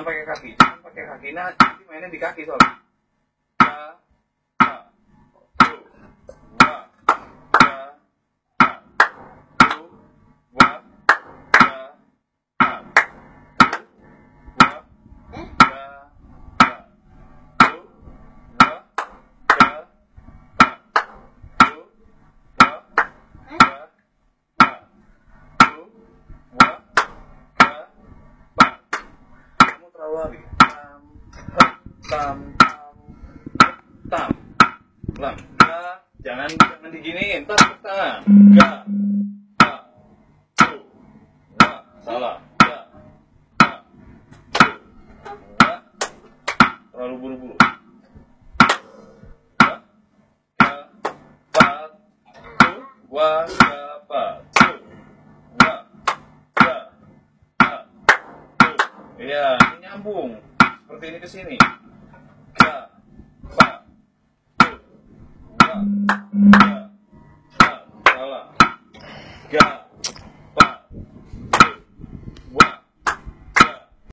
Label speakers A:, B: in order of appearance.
A: jangan pakai kaki jangan pakai kaki. Nah mainnya di kaki soalnya. Ga pa ru wa ga pa ru wa ga pa ru wa
B: Eh?
A: ga pa ru wa ga pa ru wa
B: Eh?
A: ga pa ru wa ga pa kamu terlalu lari tam tam tam tam. Lam ga jangan jangan diginiin. Tas tangan ga pa ru wa salah. Ga pa ru wa terlalu buru-buru. Ga ga pa ru wa ga pa ru wa ga pa ru Iya, ini nyambung. Seperti ini ke sini. Ga,